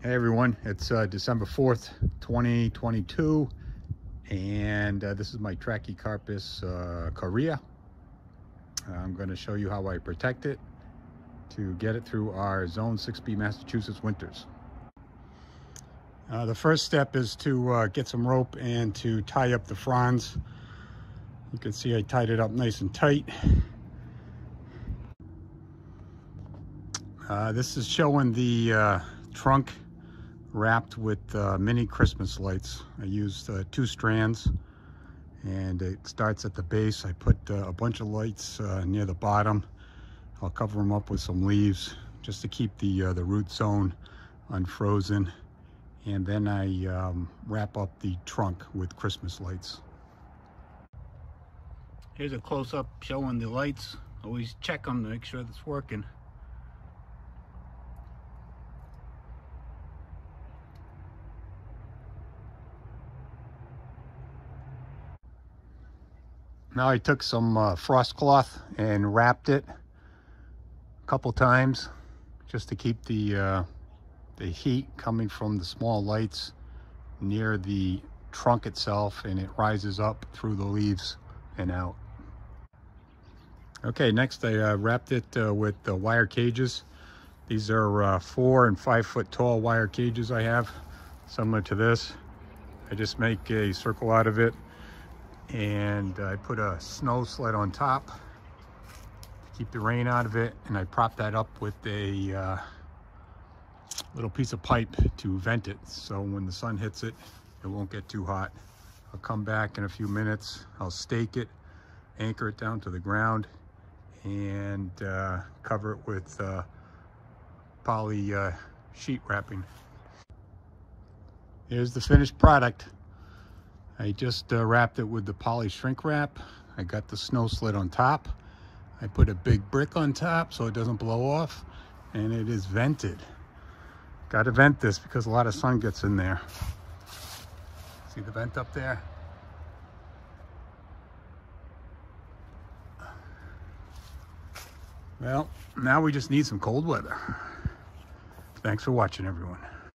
Hey everyone, it's uh, December 4th, 2022, and uh, this is my Trachycarpus uh, Korea. I'm going to show you how I protect it to get it through our Zone 6B Massachusetts winters. Uh, the first step is to uh, get some rope and to tie up the fronds. You can see I tied it up nice and tight. Uh, this is showing the trunk wrapped with uh, mini Christmas lights. I used uh, two strands and it starts at the base. I put uh, a bunch of lights uh, near the bottom. I'll cover them up with some leaves just to keep the, uh, the root zone unfrozen. And then I um, wrap up the trunk with Christmas lights. Here's a close-up showing the lights. Always check them to make sure it's working. Now I took some uh, frost cloth and wrapped it a couple times just to keep the, uh, the heat coming from the small lights near the trunk itself and it rises up through the leaves and out. Okay, next I uh, wrapped it uh, with the wire cages. These are uh, four and five foot tall wire cages I have, similar to this. I just make a circle out of it and I put a snow sled on top to keep the rain out of it and I prop that up with a uh, little piece of pipe to vent it. So when the sun hits it it won't get too hot. I'll come back in a few minutes I'll stake it anchor it down to the ground and uh, cover it with uh, poly uh, sheet wrapping. Here's the finished product I just uh, wrapped it with the poly shrink wrap. I got the snow sled on top. I put a big brick on top so it doesn't blow off and it is vented. Got to vent this because a lot of sun gets in there. See the vent up there? Well, now we just need some cold weather. Thanks for watching, everyone.